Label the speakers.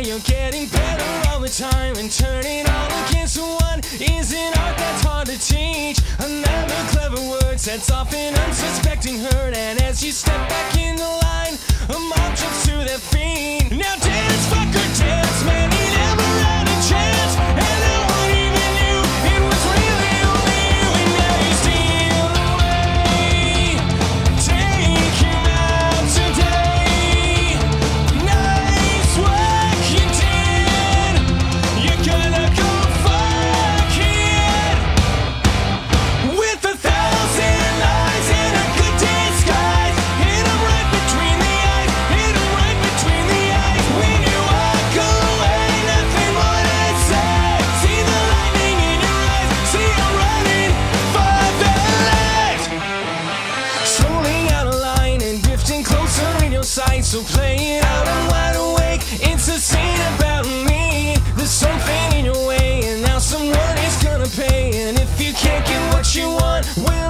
Speaker 1: why you're getting better all the time and turning all against one is an art that's hard to teach. Another clever word sets off an unsuspecting hurt, and as you step back in the line, a mob jumps to their feet. Now So play it out, I'm wide awake, it's a scene about me. There's something in your way, and now someone is gonna pay. And if you can't get what you want, well